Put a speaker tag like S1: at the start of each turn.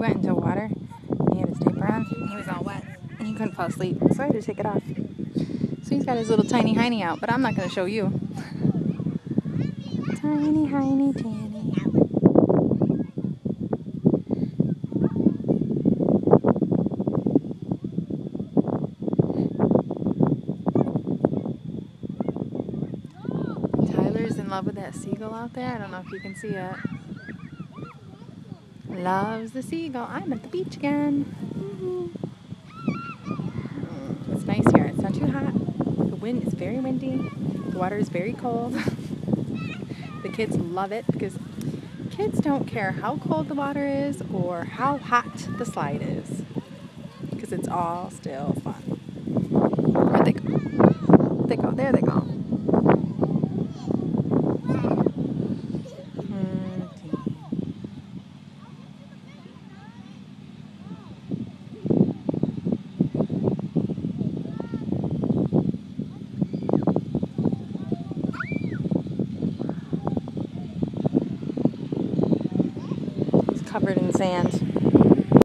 S1: went into water. He had his diaper on. He was all wet. And he couldn't fall asleep. So I had to take it off. So he's got his little tiny hiney out, but I'm not going to show you. Tiny hiney Tanny. Tyler's in love with that seagull out there. I don't know if you can see it. Loves the seagull. I'm at the beach again. It's nice here. It's not too hot. The wind is very windy. The water is very cold. the kids love it because kids don't care how cold the water is or how hot the slide is because it's all still fun. Where'd they go? They go. There they go. It's covered in sand.